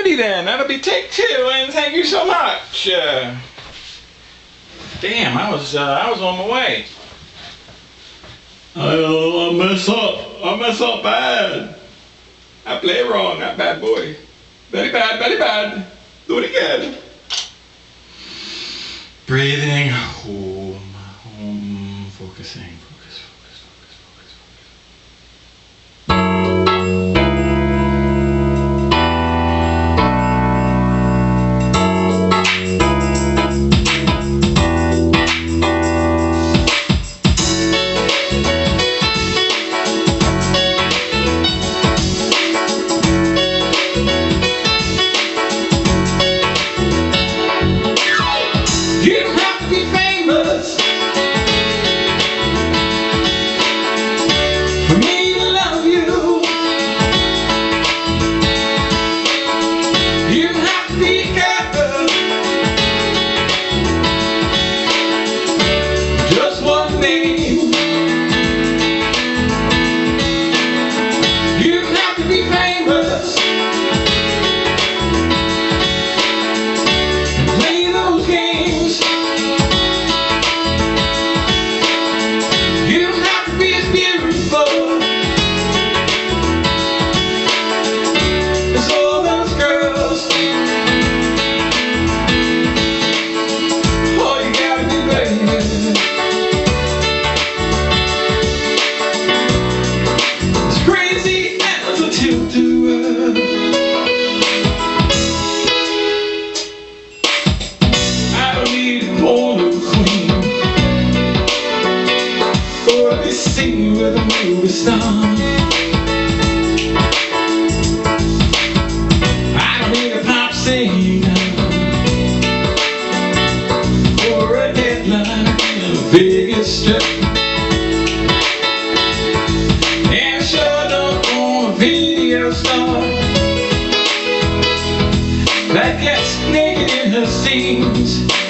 Alrighty then, that'll be take two, and thank you so much. Uh, damn, I was uh, I was on my way. I, uh, I mess up. I mess up bad. I play wrong. That bad boy. Very bad. Very bad. Do it again. Breathing. Home. Home. Focusing. first love that gets naked in the seams.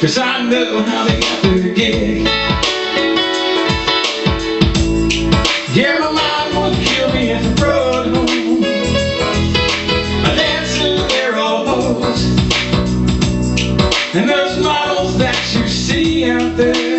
Cause I know how they got the gig. Yeah, my mind would kill me if I rode home. I dance to their elbows. And those models that you see out there.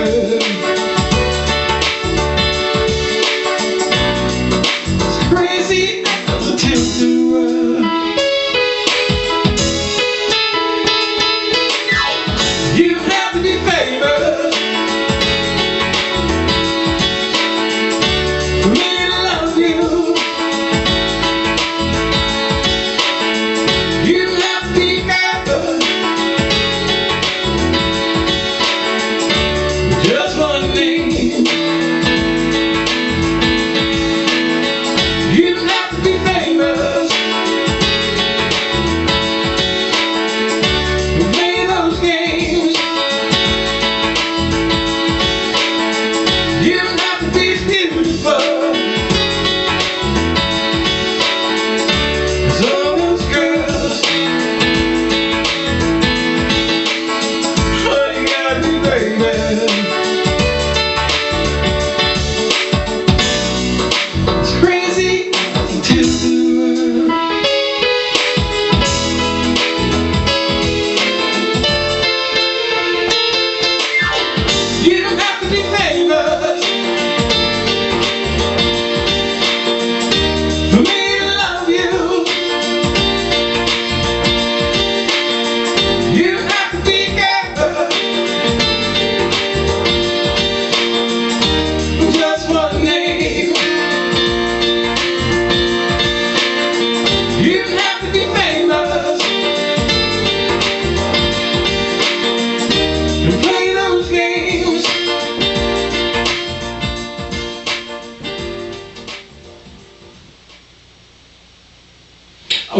heaven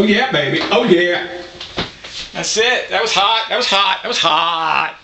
Oh yeah, baby. Oh yeah. That's it. That was hot. That was hot. That was hot.